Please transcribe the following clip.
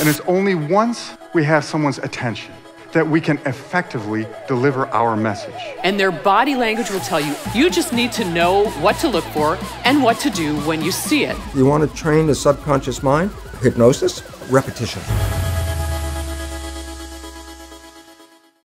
And it's only once we have someone's attention that we can effectively deliver our message. And their body language will tell you. You just need to know what to look for and what to do when you see it. You want to train the subconscious mind? Hypnosis, repetition.